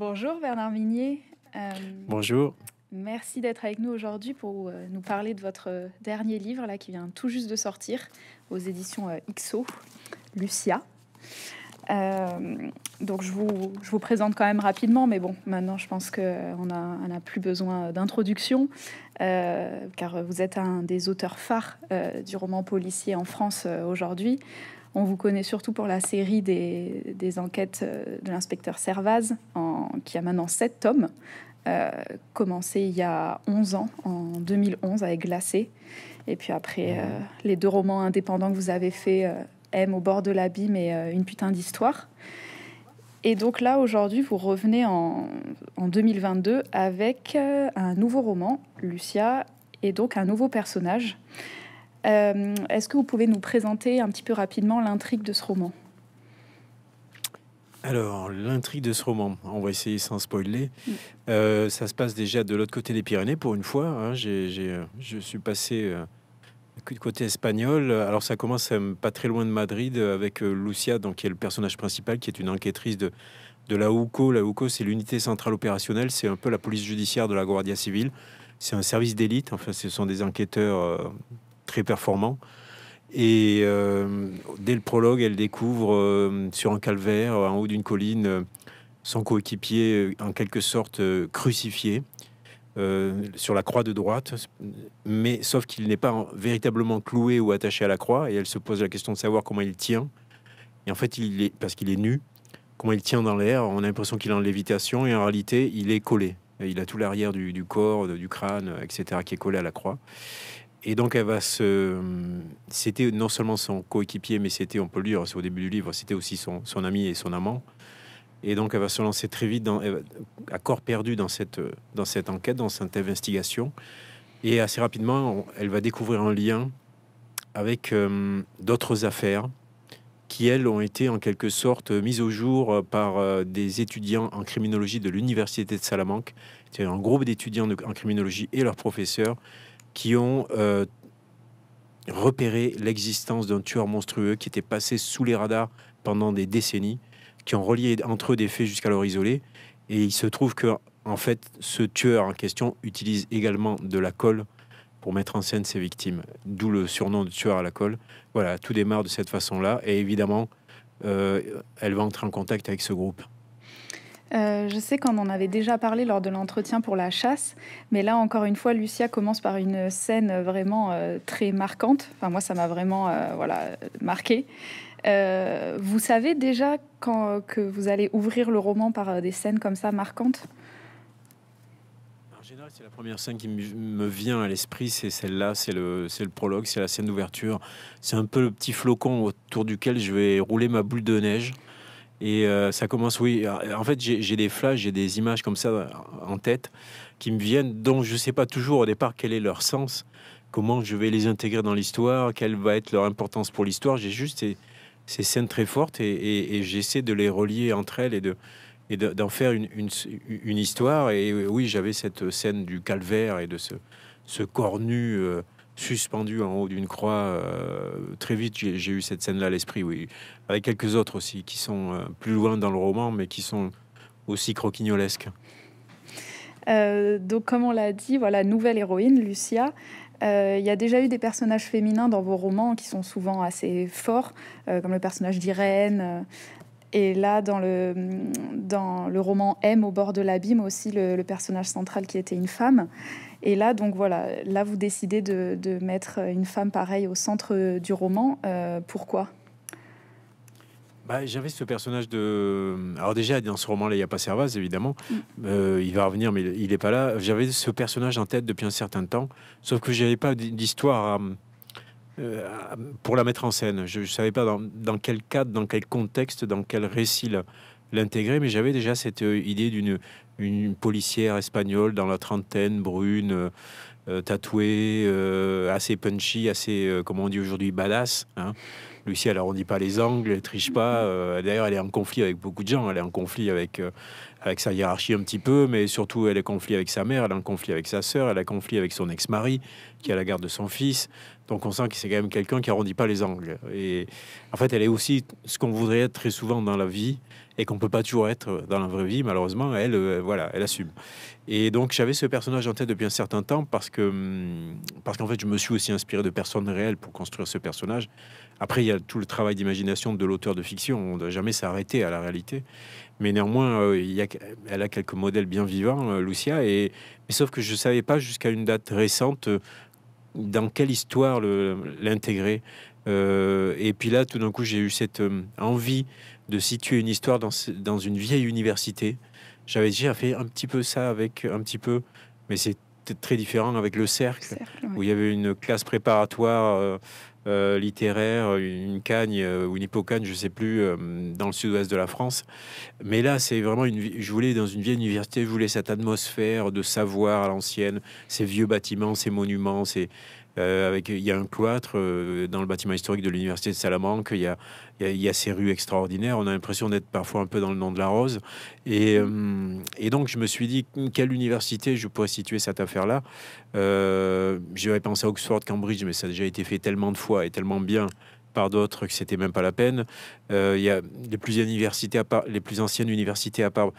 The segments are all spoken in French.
Bonjour Bernard Minier. Euh, Bonjour. Merci d'être avec nous aujourd'hui pour euh, nous parler de votre dernier livre là qui vient tout juste de sortir aux éditions XO, Lucia. donc je vous, je vous, présente quand même rapidement, mais bon, maintenant je pense qu'on n'a plus besoin d'introduction, car vous êtes un des auteurs phares du roman policier en France aujourd'hui. On vous connaît surtout pour la série des, enquêtes euh, de l'inspecteur Servaz, qui a maintenant sept tomes, euh, commencé il y a 11 ans, en 2011, avec Glacé. Et puis après, euh, les deux romans indépendants que vous avez faits, M au bord de l'abîme et Une putain d'histoire. Et donc là, aujourd'hui, vous revenez en, en 2022 avec un nouveau roman, Lucia, et donc un nouveau personnage. Euh, est-ce que vous pouvez nous présenter un petit peu rapidement l'intrigue de ce roman? Alors, l'intrigue de ce roman, on va essayer sans spoiler. Mm. Euh, ça se passe déjà de l'autre côté des Pyrénées pour une fois. Hein. Euh, je suis passé du côté espagnol. Alors, ça commence pas très loin de Madrid avec Lucia, donc, qui est le personnage principal, qui est une enquêtrice de, de la UCO. La UCO, c'est l'unité centrale opérationnelle. C'est un peu la police judiciaire de la Guardia civile. C'est un service d'élite. Enfin, ce sont des enquêteurs très performant. Et euh, dès le prologue, elle découvre euh, sur un calvaire, en haut d'une colline, euh, son coéquipier en quelque sorte crucifié sur la croix de droite, mais sauf qu'il n'est pas véritablement cloué ou attaché à la croix. Et elle se pose la question de savoir comment il tient. Et en fait, il est parce qu'il est nu, comment il tient dans l'air. On a l'impression qu'il est en lévitation et en réalité, il est collé. Il a tout l'arrière du, du, corps, du crâne, etc., qui est collé à la croix. Et donc, elle va se. C'était non seulement son coéquipier, mais c'était, on peut le dire, c'est au début du livre, c'était aussi son, son, ami et son amant. Et donc, elle va se lancer très vite, à corps perdu, dans cette, dans cette enquête, dans cette investigation. Et assez rapidement, elle va découvrir un lien avec euh, d'autres affaires qui, elles, ont été en quelque sorte mises au jour par euh, des étudiants en criminologie de l'Université de Salamanque. C'est un groupe d'étudiants en criminologie et leurs professeurs qui ont euh, repéré l'existence d'un tueur monstrueux qui était passé sous les radars pendant des décennies, qui ont relié entre eux des faits jusqu'à leur isolé. Et il se trouve que, en fait, ce tueur en question utilise également de la colle pour mettre en scène ses victimes, d'où le surnom de tueur à la colle. Voilà, tout démarre de cette façon-là. Et évidemment, euh, elle va entrer en contact avec ce groupe. Euh, je sais qu'on en avait déjà parlé lors de l'entretien pour la chasse, mais là encore une fois, Lucia commence par une scène vraiment euh, très marquante. Enfin, moi, ça m'a vraiment euh, voilà marqué. vous savez déjà quand que vous allez ouvrir le roman par des scènes comme ça marquantes? En général, c'est la première scène qui me vient à l'esprit, c'est celle-là, c'est le, le prologue, c'est la scène d'ouverture. C'est un peu le petit flocon autour duquel je vais rouler ma boule de neige. Et euh, ça commence, oui. En fait, j'ai des flashs, j'ai des images comme ça en tête qui me viennent, dont je ne sais pas toujours au départ quel est leur sens, comment je vais les intégrer dans l'histoire, quelle va être leur importance pour l'histoire. J'ai juste ces, scènes très fortes et, j'essaie de les relier entre elles et de et d'en faire une, une, histoire. Et oui, j'avais cette scène du calvaire et de ce, ce corps nu. Euh, suspendu en haut d'une croix. Euh, très vite, j'ai eu cette scène-là à l'esprit, oui, avec quelques autres aussi qui sont euh, plus loin dans le roman, mais qui sont aussi croquignolesques. Euh, donc, comme on l'a dit, voilà, nouvelle héroïne, Lucia. Il y a déjà eu des personnages féminins dans vos romans qui sont souvent assez forts, comme le personnage d'Irène. et là, dans le, dans le roman M au bord de l'abîme aussi, le, le, personnage central qui était une femme. Et là, donc voilà, là vous décidez de, mettre une femme pareille au centre du roman. Euh, pourquoi? Bah, J'avais ce personnage de. Alors, déjà, dans ce roman-là, il n'y a pas Servaz, évidemment. Mm. Euh, il va revenir, mais il n'est pas là. J'avais ce personnage en tête depuis un certain temps, sauf que je n'avais pas d'histoire euh, pour la mettre en scène. Je ne savais pas dans, dans, quel cadre, dans quel contexte, dans quel récit l'intégrer, mais j'avais déjà cette idée d'une une policière espagnole dans la trentaine, brune, euh, euh, tatouée, euh, assez punchy, assez, comment on dit aujourd'hui, badass. Hein. Lucie, elle arrondit pas les angles, elle triche pas. D'ailleurs, elle est en conflit avec beaucoup de gens. Elle est en conflit avec, avec sa hiérarchie un petit peu, mais surtout elle est conflit avec sa mère, elle a un conflit avec sa sœur, elle a un conflit avec son ex-mari qui a la garde de son fils. Donc on sent que c'est quand même quelqu'un qui arrondit pas les angles. Et en fait, elle est aussi ce qu'on voudrait être très souvent dans la vie et qu'on peut pas toujours être dans la vraie vie. Malheureusement, elle, euh, voilà, elle assume. Et donc j'avais ce personnage en tête depuis un certain temps parce que hum, parce qu'en fait, je me suis aussi inspiré de personnes réelles pour construire ce personnage. Après, il y a tout le travail d'imagination de l'auteur de fiction. On ne doit jamais s'arrêter à la réalité. Mais néanmoins, euh, il y a, elle a quelques modèles bien vivants, euh, Lucia. Et, mais sauf que je ne savais pas jusqu'à une date récente dans quelle histoire l'intégrer. et puis là, tout d'un coup, j'ai eu cette envie de situer une histoire dans, dans une vieille université. J'avais déjà fait un petit peu ça avec un petit peu, mais c'est très différent avec le cercle, où il y avait une classe préparatoire euh, littéraire, une cagne euh, ou une hippocagne, je sais plus, euh, dans le sud-ouest de la France. Mais là, c'est vraiment une. Je voulais dans une vieille université, je voulais cette atmosphère de savoir à l'ancienne, ces vieux bâtiments, ces monuments, ces euh, avec, il y a un cloître euh, dans le bâtiment historique de l'université de Salamanque. Il y a, ces rues extraordinaires. On a l'impression d'être parfois un peu dans le nom de la rose. Et, euh, donc, je me suis dit, quelle université je pourrais situer cette affaire-là? J'avais pensé à Oxford, Cambridge, mais ça a déjà été fait tellement de fois et tellement bien par d'autres que c'était même pas la peine. il y a les plus anciennes universités à part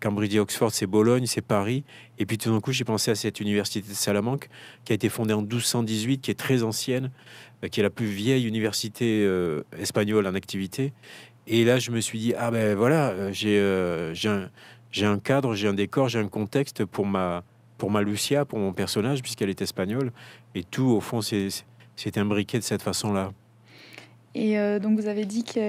Cambridge et Oxford, c'est Bologne, c'est Paris. Et puis tout d'un coup, j'ai pensé à cette université de Salamanque qui a été fondée en 1218, qui est très ancienne, euh, qui est la plus vieille université euh, espagnole en activité. Et là, je me suis dit, ah ben voilà, euh, j'ai un, cadre, j'ai un décor, j'ai un contexte pour ma, pour ma Lucia, pour mon personnage, puisqu'elle est espagnole. Et tout, au fond, c'est imbriqué de cette façon-là. Et euh, donc vous avez dit qu'il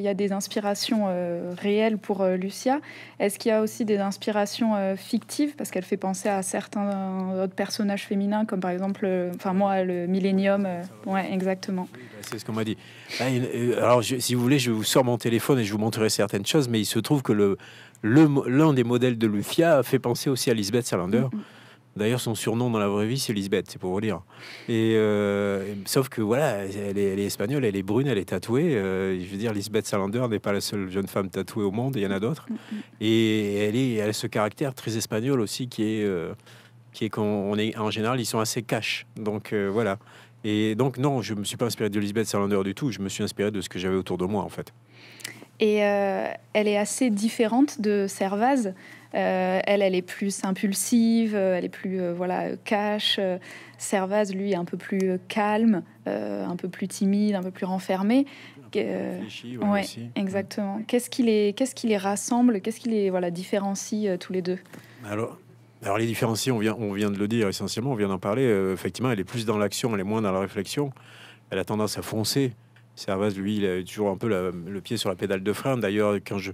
y a des inspirations euh, réelles pour euh, Lucia. Est-ce qu'il y a aussi des inspirations fictives? Parce qu'elle fait penser à certains autres personnages féminins comme par exemple, enfin moi le Millennium. ouais, exactement. Bah, c'est ce qu'on m'a dit. Ah, alors si vous voulez, je vous sors mon téléphone et je vous montrerai certaines choses, mais il se trouve que le l'un des modèles de Lucia fait penser aussi à Lisbeth Salander. Mm. D'ailleurs, son surnom dans la vraie vie, c'est Lisbeth, c'est pour vous dire. Et euh, sauf que voilà, elle est, espagnole, elle est brune, elle est tatouée. Euh, je veux dire, Lisbeth Salander n'est pas la seule jeune femme tatouée au monde, il y en a d'autres. Mm, mm. Et elle, est, elle a ce caractère très espagnol aussi qui est, euh, qui est qu'on est en général, ils sont assez cash. Donc voilà. Et donc non, je me suis pas inspiré de Lisbeth Salander du tout. Je me suis inspiré de ce que j'avais autour de moi en fait. Et elle est assez différente de Servaz. Euh, elle, elle est plus impulsive, euh, elle est plus euh, voilà cash. Servaz, lui, est un peu plus calme, un peu plus timide, un peu plus renfermé. ouais, exactement. Qu'est-ce qui les, qu'est-ce qui les rassemble? Qu'est-ce qui les voilà différencie tous les deux? Alors, alors les différencies, on vient, on vient de le dire essentiellement, on vient d'en parler. effectivement, elle est plus dans l'action, elle est moins dans la réflexion. Elle a tendance à foncer. Servaz, lui, il a toujours un peu le pied sur la pédale de frein. D'ailleurs, quand je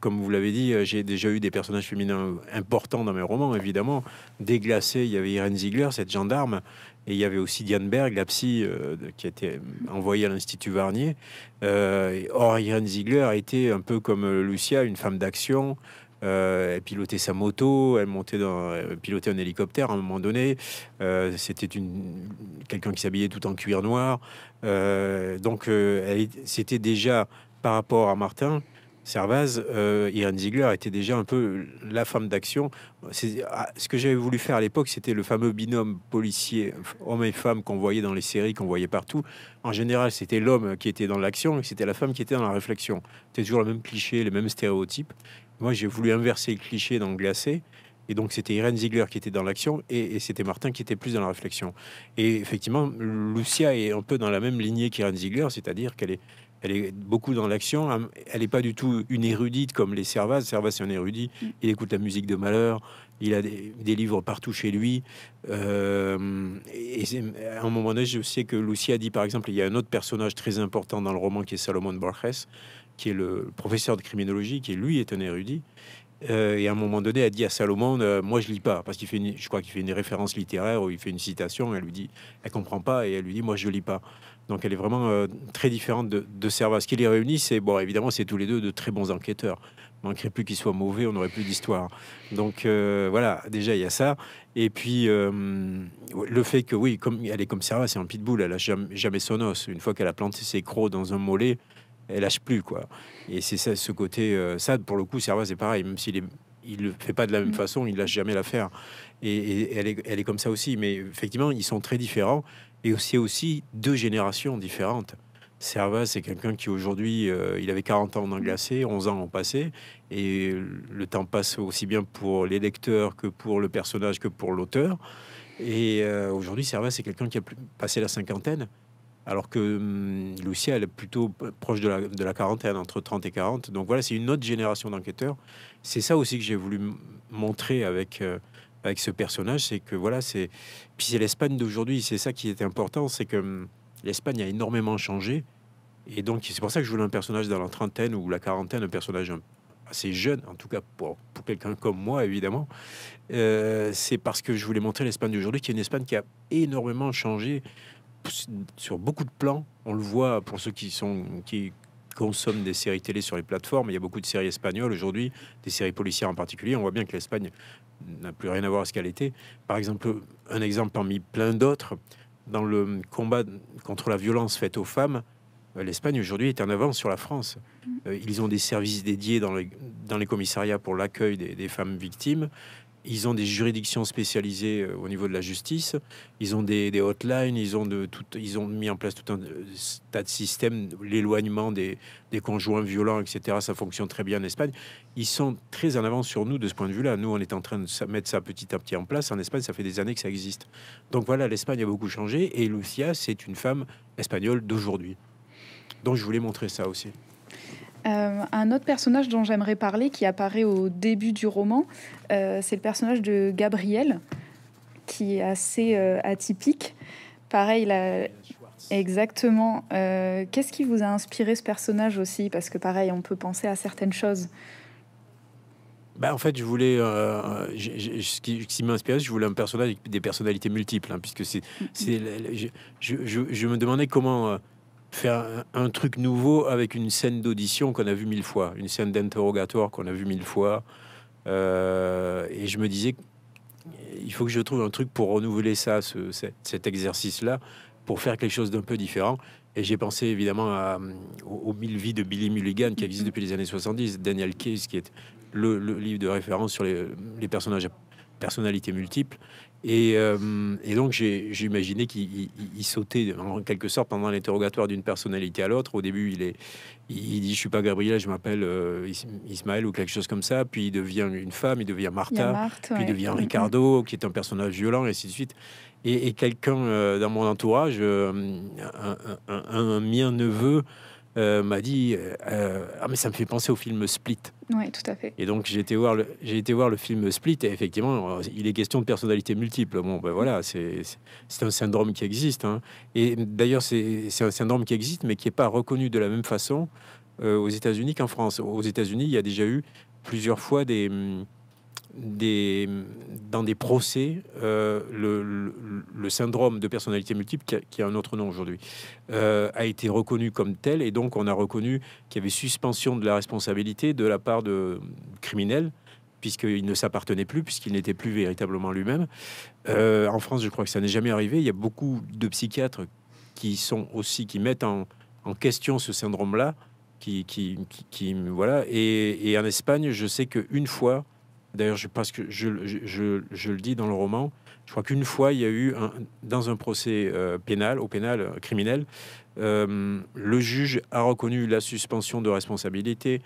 comme vous l'avez dit, euh, j'ai déjà eu des personnages féminins importants dans mes romans, évidemment. Déglacé, il y avait Irène Ziegler, cette gendarme, et il y avait aussi Diane Berg, la psy, euh, qui a été envoyée à l'Institut Varnier. Euh, or, Irène Ziegler a été un peu comme Lucia, une femme d'action. elle pilotait sa moto, elle montait dans, pilotait un hélicoptère à un moment donné. C'était une quelqu'un qui s'habillait tout en cuir noir. donc, c'était déjà par rapport à Martin Servaz, euh, Irène Ziegler était déjà un peu la femme d'action. Ah, ce que j'avais voulu faire à l'époque, c'était le fameux binôme policier, homme et femme qu'on voyait dans les séries, qu'on voyait partout. En général, c'était l'homme qui était dans l'action et c'était la femme qui était dans la réflexion. C'était toujours le même cliché, les mêmes stéréotypes. Moi, j'ai voulu inverser le cliché dans le glacé. Et donc, c'était Irène Ziegler qui était dans l'action et, et c'était Martin qui était plus dans la réflexion. Et effectivement, Lucia est un peu dans la même lignée qu'Irène Ziegler, c'est-à-dire qu'elle est elle est beaucoup dans l'action. Elle n'est pas du tout une érudite comme les Servaz. Servaz, c'est un érudit. Mm. Il écoute la musique de Malheur. Il a des, livres partout chez lui. Euh, et à un moment donné, je sais que Lucie a dit, par exemple, il y a un autre personnage très important dans le roman qui est Salomon Borges, qui est le professeur de criminologie, qui lui est un érudit. Euh, et à un moment donné, elle dit à Salomon, euh, moi je lis pas, parce qu'il fait, je crois qu'il fait une référence littéraire où il fait une citation. Elle lui dit, elle comprend pas, et elle lui dit, moi je lis pas. Donc elle est vraiment euh, très différente de, de Serva. Ce qui les réunit, c'est bon, évidemment, c'est tous les deux de très bons enquêteurs. Il manquerait plus qu'ils soient mauvais, on n'aurait plus d'histoire. Donc euh, voilà, déjà il y a ça. Et puis euh, le fait que oui, comme elle est comme Serva, c'est un pitbull, elle a jamais, jamais son os. Une fois qu'elle a planté ses crocs dans un mollet, elle lâche plus quoi. Et c'est ça, ce côté, ça pour le coup, Servaz c'est pareil, même s'il est, il le fait pas de la même mm. façon, il lâche jamais l'affaire. Et, et elle, est, elle est comme ça aussi. Mais effectivement, ils sont très différents et aussi aussi deux générations différentes. Servaz, c'est quelqu'un qui aujourd'hui, euh, il avait 40 ans en glacé, 11 ans ont passé, et le temps passe aussi bien pour les lecteurs que pour le personnage que pour l'auteur. Et euh, aujourd'hui, Servaz, c'est quelqu'un qui a passé la cinquantaine, alors que hum, elle est plutôt proche de la, de la, quarantaine, entre 30 et 40. Donc voilà, c'est une autre génération d'enquêteurs. C'est ça aussi que j'ai voulu montrer avec, euh, avec ce personnage, c'est que voilà, c'est... Puis c'est l'Espagne d'aujourd'hui, c'est ça qui est important, c'est que hum, l'Espagne a énormément changé. Et donc, c'est pour ça que je voulais un personnage dans la trentaine ou la quarantaine, un personnage assez jeune, en tout cas pour, pour quelqu'un comme moi, évidemment. Euh, c'est parce que je voulais montrer l'Espagne d'aujourd'hui, qui est une Espagne qui a énormément changé sur beaucoup de plans. On le voit pour ceux qui sont qui consomment des séries télé sur les plateformes. Il y a beaucoup de séries espagnoles aujourd'hui, des séries policières en particulier. On voit bien que l'Espagne n'a plus rien à voir avec ce qu'elle était. Par exemple, un exemple parmi plein d'autres, dans le combat contre la violence faite aux femmes, euh, l'Espagne aujourd'hui est en avance sur la France. Mm. Euh, ils ont des services dédiés dans les, dans les commissariats pour l'accueil des, femmes victimes. Ils ont des juridictions spécialisées euh, au niveau de la justice. Ils ont des, hotlines. Ils ont, de, tout, ils ont mis en place tout un tas de systèmes, l'éloignement des, conjoints violents, etc. Ça fonctionne très bien en Espagne. Ils sont très en avance sur nous de ce point de vue-là. Nous, on est en train de mettre ça petit à petit en place. En Espagne, ça fait des années que ça existe. Donc voilà, l'Espagne a beaucoup changé. Et Lucia, c'est une femme espagnole d'aujourd'hui. Donc je voulais montrer ça aussi. Euh, un autre personnage dont j'aimerais parler, qui apparaît au début du roman, euh, c'est le personnage de Gabriel, qui est assez euh, atypique. Pareil, là, exactement. Qu'est-ce qui vous a inspiré ce personnage aussi? Parce que pareil, on peut penser à certaines choses. Ben, en fait, je voulais, ce qui, m'a inspiré, je voulais un personnage avec des personnalités multiples, hein, puisque c'est, je, je, me demandais comment faire un, truc nouveau avec une scène d'audition qu'on a vu mille fois, une scène d'interrogatoire qu'on a vu mille fois. Euh, et je me disais, il faut que je trouve un truc pour renouveler ça, ce, cet, exercice-là, pour faire quelque chose d'un peu différent. Et j'ai pensé évidemment à, aux, mille vies de Billy Mulligan qui existe depuis les années 70, Daniel Case, qui est le, livre de référence sur les, les personnages personnalités multiples. Euh, et, donc, j'ai imaginé qu'il sautait en quelque sorte pendant l'interrogatoire d'une personnalité à l'autre. Au début, il, est, il dit Je suis pas Gabriel, je m'appelle euh, Ismaël ou quelque chose comme ça. Puis il devient une femme, il devient Martha, puis il devient Ricardo, qui est un personnage violent, et ainsi de suite. Et, quelqu'un euh, dans mon entourage, un, un mien neveu, euh, m'a dit euh, ah mais ça me fait penser au film Split. Oui, tout à fait. Et donc j'ai été voir le j'ai été voir le film Split et effectivement il est question de personnalité multiple. Bon ben voilà c'est c'est un syndrome qui existe hein. et d'ailleurs c'est un syndrome qui existe mais qui est pas reconnu de la même façon euh, aux États-Unis qu'en France. Aux États-Unis il y a déjà eu plusieurs fois des dans des procès euh, le, syndrome de personnalité multiple, qui a, un autre nom aujourd'hui, euh, a été reconnu comme tel, et donc on a reconnu qu'il y avait suspension de la responsabilité de la part de criminels, puisqu'il ne s'appartenait plus, puisqu'il n'était plus véritablement lui-même. Euh, en France, je crois que ça n'est jamais arrivé. Il y a beaucoup de psychiatres qui sont aussi qui mettent en, question ce syndrome-là, qui, voilà. Et, en Espagne, je sais qu'une fois, D'ailleurs, je pense que je, le dis dans le roman. Je crois qu'une fois, il y a eu un, dans un procès euh, pénal, au pénal euh, criminel, euh, le juge a reconnu la suspension de responsabilité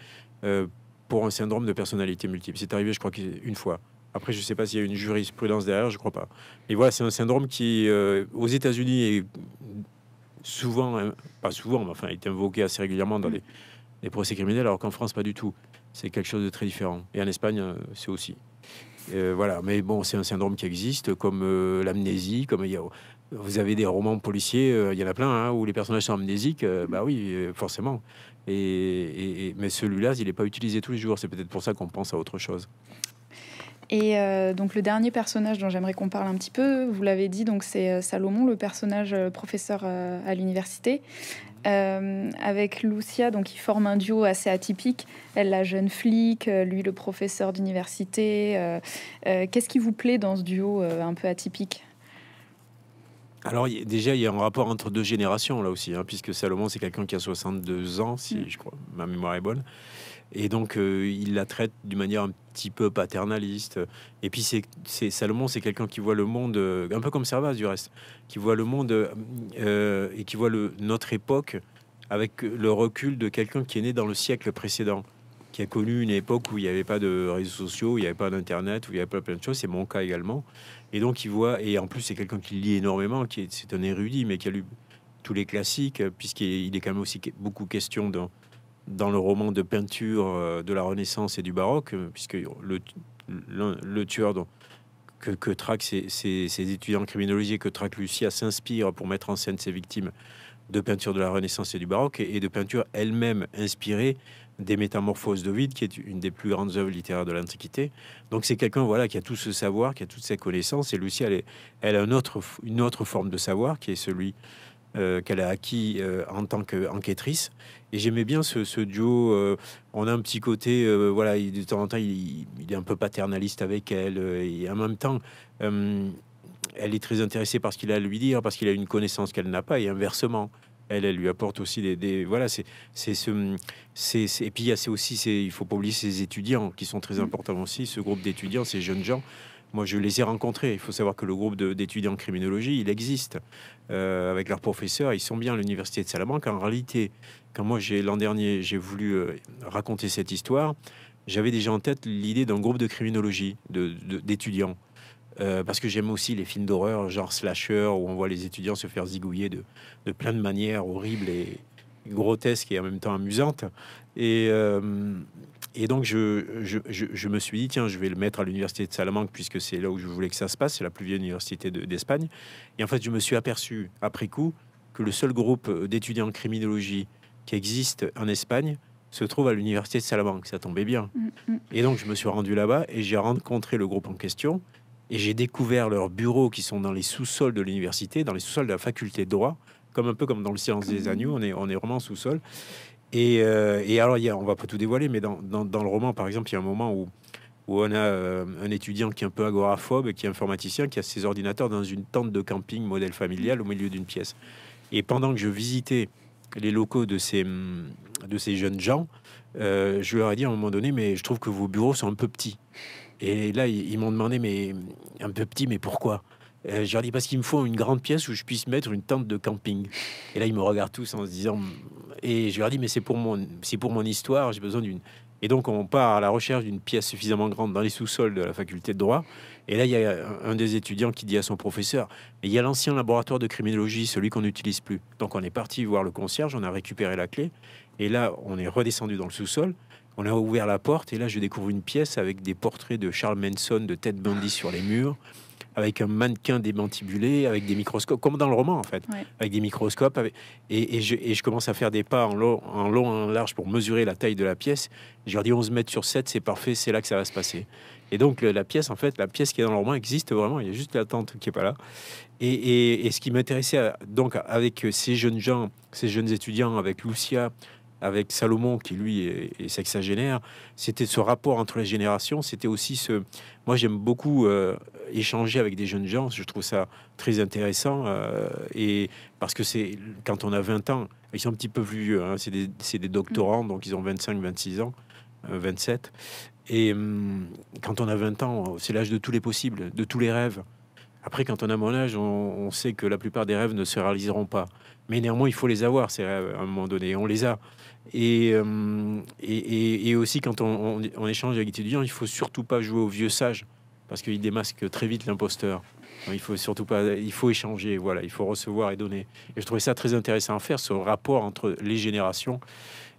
pour un syndrome de personnalité multiple. C'est arrivé, je crois, une fois. Après, je ne sais pas s'il y a une jurisprudence derrière, je crois pas. Et voilà, c'est un syndrome qui, aux États-Unis, est souvent, hein, pas souvent, mais enfin, est invoqué assez régulièrement dans les, les procès criminels, alors qu'en France, pas du tout c'est quelque chose de très différent. Et en Espagne, euh, c'est aussi. Euh, voilà, mais bon, c'est un syndrome qui existe, comme euh, l'amnésie, comme il y a, vous avez des romans policiers, il y en a plein, hein, où les personnages sont amnésiques, bah oui, forcément. Et, mais celui-là, il n'est pas utilisé tous les jours, c'est peut-être pour ça qu'on pense à autre chose. Et donc le dernier personnage dont j'aimerais qu'on parle un petit peu, vous l'avez dit, donc c'est Salomon, le personnage professeur à l'université. Euh, avec Lucia, donc ils forment un duo assez atypique. Elle, la jeune flic, euh, lui, le professeur d'université. Euh, qu'est-ce qui vous plaît dans ce duo un peu atypique? Alors déjà, il y a un rapport entre deux générations là aussi, hein, puisque Salomon, c'est quelqu'un qui a 62 ans, si mm. je crois, ma mémoire est bonne. Et donc, euh, il la traite d'une manière un petit peu paternaliste. Et puis, c'est Salomon, c'est quelqu'un qui voit le monde, euh, un peu comme Servas du reste, qui voit le monde euh, et qui voit notre époque avec le recul de quelqu'un qui est né dans le siècle précédent, qui a connu une époque où il n'y avait pas de réseaux sociaux, où il n'y avait pas d'Internet, où il n'y avait pas plein de choses. C'est mon cas également. Et donc, il voit, et en plus, c'est quelqu'un qui lit énormément, qui est, c'est un érudit, mais qui a lu tous les classiques, puisqu'il est quand même aussi beaucoup question dans, dans le roman de peinture euh, de la Renaissance et du Baroque, puisque le, le, tueur que, que traquent ces, ces, étudiants en criminologie, que traque Lucia, s'inspire pour mettre en scène ses victimes de peinture de la Renaissance et du Baroque, et, de peinture elle-même inspirée des Métamorphoses d'Ovide, qui est une des plus grandes œuvres littéraires de l'Antiquité. Donc c'est quelqu'un voilà qui a tout ce savoir, qui a toutes ces connaissances. Et Lucie, elle, elle a une autre, une autre forme de savoir, qui est celui euh, qu'elle a acquis euh, en tant qu'enquêtrice. Et j'aimais bien ce, duo. Euh, on a un petit côté, voilà, de temps en temps, il, il, est un peu paternaliste avec elle. et en même temps, elle est très intéressée par ce qu'il a à lui dire, parce qu'il a une connaissance qu'elle n'a pas, et inversement elle, elle lui apporte aussi des, voilà, c'est c'est ce, c'est et puis il y a aussi, c'est il faut pas oublier ces étudiants qui sont très mm. importants aussi, ce groupe d'étudiants, ces jeunes gens. Moi, je les ai rencontrés. Il faut savoir que le groupe d'étudiants en criminologie, il existe euh, avec leurs professeurs. Ils sont bien à l'université de Salamanque. En réalité, quand moi, j'ai l'an dernier, j'ai voulu euh, raconter cette histoire, j'avais déjà en tête l'idée d'un groupe de criminologie d'étudiants. Euh, parce que j'aime aussi les films d'horreur, genre slasher, où on voit les étudiants se faire zigouiller de, de plein de manières horribles et grotesques et en même temps amusantes. Et donc, je, je, je, me suis dit, tiens, je vais le mettre à l'université de Salamanque, puisque c'est là où je voulais que ça se passe, c'est la plus vieille université d'Espagne. et en fait, je me suis aperçu, après coup, que le seul groupe d'étudiants en criminologie qui existe en Espagne se trouve à l'université de Salamanque. Ça tombait bien. Mm, mm. Et donc, je me suis rendu là-bas et j'ai rencontré le groupe en question. Et j'ai découvert leurs bureaux qui sont dans les sous-sols de l'université, dans les sous-sols de la faculté de droit, comme un peu comme dans le silence des agneaux, on est, on est vraiment sous-sol. Et, euh, et, alors, y a, on va pas tout dévoiler, mais dans, le roman, par exemple, il y a un moment où, on a euh, un étudiant qui est un peu agoraphobe, qui est informaticien, qui a ses ordinateurs dans une tente de camping modèle familial au milieu d'une pièce. Et pendant que je visitais les locaux de ces, ces jeunes gens, euh, je leur ai dit à un moment donné, mais je trouve que vos bureaux sont un peu petits. Et là, ils, m'ont demandé, mais un peu petit, mais pourquoi? Euh, Je leur dis parce qu'il me faut une grande pièce où je puisse mettre une tente de camping. Et là, ils me regardent tous en se disant, et je leur dis, mais c'est pour mon, c'est pour mon histoire, j'ai besoin d'une. Et donc, on part à la recherche d'une pièce suffisamment grande dans les sous-sols de la faculté de droit. Et là, il y a un des étudiants qui dit à son professeur, il y a l'ancien laboratoire de criminologie, celui qu'on n'utilise plus. Donc, on est parti voir le concierge, on a récupéré la clé. Et là, on est redescendu dans le sous-sol. On a ouvert la porte et là, je découvre une pièce avec des portraits de Charles Manson, de Ted Bundy sur les murs, avec un mannequin démantibulé, avec des microscopes, comme dans le roman en fait, avec des microscopes. Et, je, commence à faire des pas en long, en long, en large pour mesurer la taille de la pièce. Je leur dis 11 mètres sur 7, c'est parfait, c'est là que ça va se passer. Et donc la pièce, en fait, la pièce qui est dans le roman existe vraiment. Il y a juste la tente qui est pas là. Et, et ce qui m'intéressait donc avec ces jeunes gens, ces jeunes étudiants, avec Lucia, avec Salomon, qui lui est, sexagénaire, c'était ce rapport entre les générations. C'était aussi ce. Moi, j'aime beaucoup euh, échanger avec des jeunes gens. Je trouve ça très intéressant. Euh, et parce que c'est quand on a 20 ans, ils sont un petit peu plus vieux. Hein, c'est des, des, doctorants, donc ils ont 25, 26 ans, 27. Euh, et hum, quand on a 20 ans, c'est l'âge de tous les possibles, de tous les rêves. Après, quand on a mon âge, on, sait que la plupart des rêves ne se réaliseront pas. Mais néanmoins, il faut les avoir, ces rêves, à un moment donné. On les a. Euh, et, et, et, aussi, quand on, on, échange avec les étudiants, il faut surtout pas jouer au vieux sage, parce qu'il démasque très vite l'imposteur. Il faut surtout pas, il faut échanger, voilà, il faut recevoir et donner. Et je trouvais ça très intéressant à faire, ce rapport entre les générations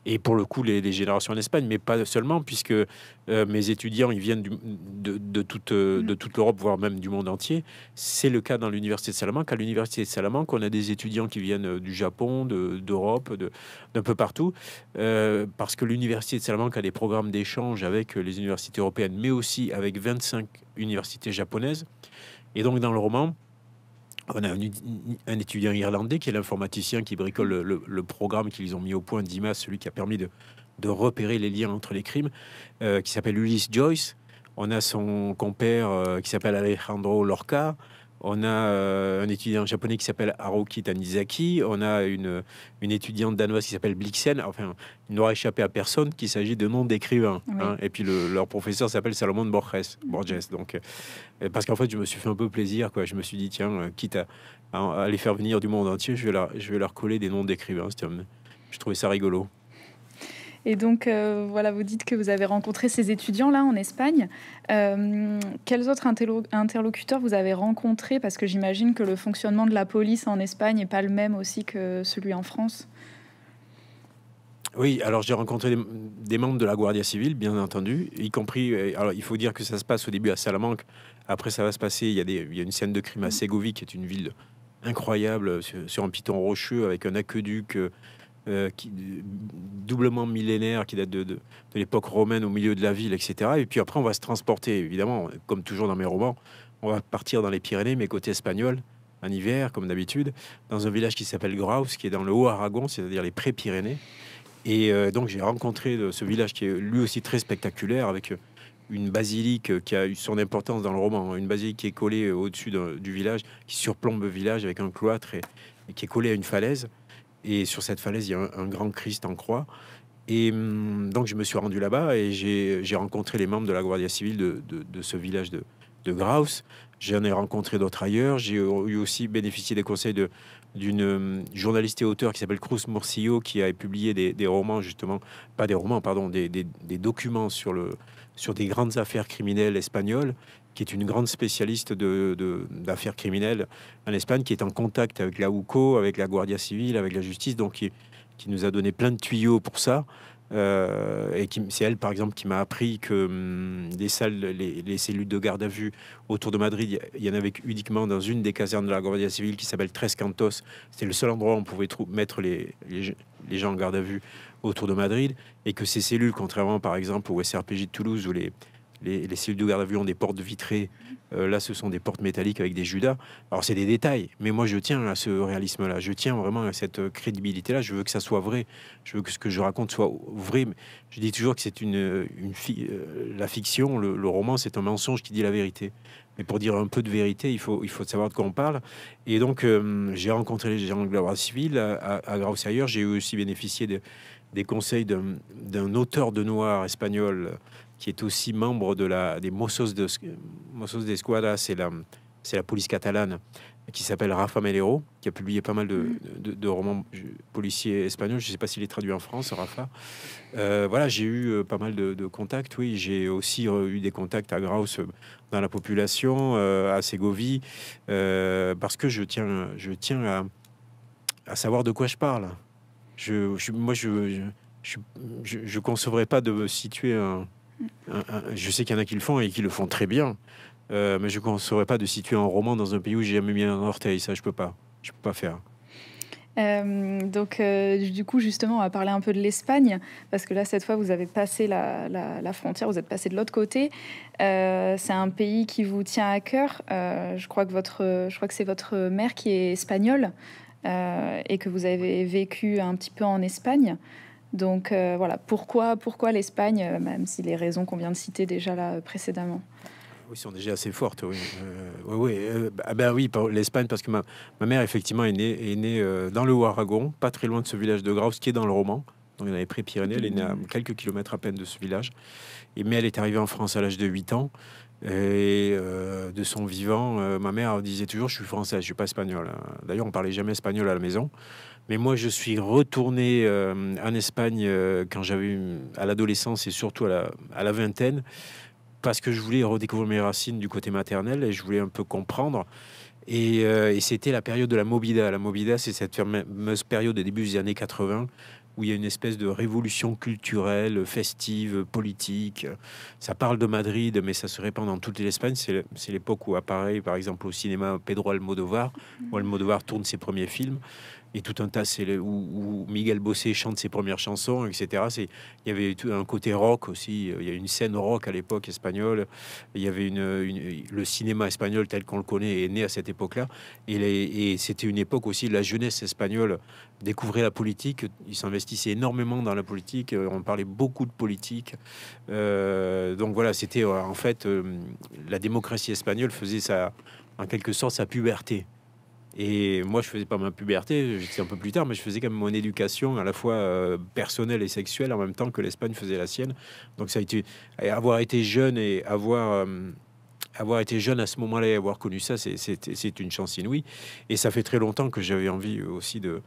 et pour le coup les, générations en Espagne, mais pas seulement, puisque euh, mes étudiants ils viennent de, toute, euh, de toute l'Europe, voire même du monde entier. C'est le cas dans l'université de Salamanque. À l'université de Salamanque, on a des étudiants qui viennent euh, du Japon, d'Europe, de, d'un peu partout, parce que l'université de Salamanque a des programmes d'échange avec les universités européennes, mais aussi avec 25 universités japonaises. Et donc dans le roman, on a un, étudiant irlandais qui est l'informaticien qui bricole le, programme qu'ils ont mis au point d'IMAS, celui qui a permis de, repérer les liens entre les crimes, euh, qui s'appelle Ulysse Joyce. On a son compère euh, qui s'appelle Alejandro Lorca. On a euh, un étudiant japonais qui s'appelle Haruki Tanizaki. On a une, une étudiante danoise qui s'appelle Blixen. Enfin, il n'aura échappé à personne qu'il s'agit de noms d'écrivains. Hein. Et puis leur professeur s'appelle Salomon Borges. Borges donc, euh, parce qu'en fait, je me suis fait un peu plaisir. Quoi. Je me suis dit, tiens, euh, quitte à, à, les faire venir du monde entier, je vais leur, je vais leur coller des noms d'écrivains. Je trouvais ça rigolo. Et donc, euh, voilà, vous dites que vous avez rencontré ces étudiants-là en Espagne. Euh, quels autres interlocuteurs vous avez rencontrés? Parce que j'imagine que le fonctionnement de la police en Espagne n'est pas le même aussi que celui en France. Oui, alors j'ai rencontré des, membres de la Guardia Civile, bien entendu, y compris. Euh, alors il faut dire que ça se passe au début à Salamanque. Après, ça va se passer. Il y a, des, il y a une scène de crime à Ségovie, qui est une ville incroyable sur, un piton rocheux avec un aqueduc euh, doublement millénaire, qui date de, l'époque romaine au milieu de la ville, etc. Et puis après, on va se transporter, évidemment, comme toujours dans mes romans, on va partir dans les Pyrénées, mais côté espagnol, en hiver, comme d'habitude, dans un village qui s'appelle Graus, qui est dans le Haut-Aragon, c'est-à-dire les Pré-Pyrénées. Et euh, donc, j'ai rencontré ce village qui est lui aussi très spectaculaire, avec une basilique qui a eu son importance dans le roman, une basilique qui est collée au-dessus du village, qui surplombe le village avec un cloître et qui est collée à une falaise. Et sur cette falaise, il y a un, grand Christ en croix. Et hum, donc, je me suis rendu là-bas et j'ai rencontré les membres de la Guardia civile de, ce village de, Graus. J'en ai rencontré d'autres ailleurs. J'ai eu aussi bénéficié des conseils d'une hum, journaliste et auteur qui s'appelle Cruz Morcillo, qui a publié des, romans, justement, pas des romans, pardon, des, documents sur des grandes affaires criminelles espagnoles qui est une grande spécialiste d'affaires de, criminelles en Espagne, qui est en contact avec la UCO, avec la Guardia Civile, avec la justice, donc qui, qui nous a donné plein de tuyaux pour ça. Euh, et c'est elle, par exemple, qui m'a appris que hum, les salles, les, cellules de garde à vue autour de Madrid, il y en avait uniquement dans une des casernes de la Guardia Civile qui s'appelle Tres Cantos. C'était le seul endroit où on pouvait mettre les, les, gens en garde à vue autour de Madrid. Et que ces cellules, contrairement par exemple au SRPJ de Toulouse, où les, les, cellules de garde à vue ont des portes vitrées. Euh, là, ce sont des portes métalliques avec des judas. Alors, c'est des détails, mais moi, je tiens à ce réalisme-là. Je tiens vraiment à cette crédibilité-là. Je veux que ça soit vrai. Je veux que ce que je raconte soit vrai. Je dis toujours que c'est une, une euh, la fiction, le, roman, c'est un mensonge qui dit la vérité. Mais pour dire un peu de vérité, il faut, il faut savoir de quoi on parle. Et donc, euh, j'ai rencontré les gens de la civile à, à, à. J'ai aussi bénéficié des conseils d'un auteur de noir espagnol qui est aussi membre de la, des Mossos de Mossos d'Esquadra, c'est la, c'est la police catalane, qui s'appelle Rafa Melero, qui a publié pas mal de, mm. de, romans policiers espagnols. Je ne sais pas s'il est traduit en France, Rafa. Euh, voilà, j'ai eu euh, pas mal de, contacts. Oui, j'ai aussi euh, eu des contacts à Graus dans la population, à Ségovie, parce que je tiens, je tiens à, à, savoir de quoi je parle. Je, je moi, je, je, je, je concevrais pas de me situer un je sais qu'il y en a qui le font et qui le font très bien, euh, mais je ne saurais pas de situer un roman dans un pays où j'ai jamais mis un orteil. Ça, je peux pas. Je peux pas faire. Euh, donc, euh, du coup, justement, on va parler un peu de l'Espagne, parce que là, cette fois, vous avez passé la, la, frontière, vous êtes passé de l'autre côté. c'est un pays qui vous tient à cœur. je crois que votre, je crois que c'est votre mère qui est espagnole et que vous avez vécu un petit peu en Espagne. Donc euh, voilà, pourquoi, pourquoi l'Espagne, euh, même si les raisons qu'on vient de citer déjà là précédemment? Oui, sont déjà assez fortes, oui. Euh, oui, ah ben oui, l'Espagne, parce que ma, ma, mère, effectivement, est née, est née dans le Haut-Aragon, pas très loin de ce village de Graus, qui est dans le roman. Donc, y avait Pré-Pyrénées, elle est née à quelques kilomètres à peine de ce village. Et, mais elle est arrivée en France à l'âge de 8 ans. Et de son vivant, ma mère disait toujours Je suis française, je suis pas espagnol. D'ailleurs, on parlait jamais espagnol à la maison. Mais moi, je suis retourné euh, en Espagne euh, quand j'avais à l'adolescence et surtout à la, à la, vingtaine, parce que je voulais redécouvrir mes racines du côté maternel et je voulais un peu comprendre. Et, euh, et c'était la période de la Mobida. La Mobida, c'est cette fameuse période des débuts des années 80 où il y a une espèce de révolution culturelle, festive, politique. Ça parle de Madrid, mais ça se répand dans toute l'Espagne. C'est l'époque où apparaît, par exemple, au cinéma Pedro Almodovar, où Almodovar tourne ses premiers films et tout un tas, c'est où, Miguel Bosé chante ses premières chansons, etc. Il y avait un côté rock aussi. Il y a une scène rock à l'époque espagnole. Il y avait une, le cinéma espagnol tel qu'on le connaît est né à cette époque-là. Et, et c'était une époque aussi la jeunesse espagnole découvrait la politique. Ils s'investissaient énormément dans la politique. On parlait beaucoup de politique. Euh, donc voilà, c'était euh, en fait euh, la démocratie espagnole faisait sa en quelque sorte sa puberté. Et moi, je faisais pas ma puberté, j'étais un peu plus tard, mais je faisais quand même mon éducation à la fois euh, personnelle et sexuelle en même temps que l'Espagne faisait la sienne. Donc ça a été avoir été jeune et avoir euh, avoir été jeune à ce moment-là et avoir connu ça, c'est une chance inouïe. Et ça fait très longtemps que j'avais envie aussi de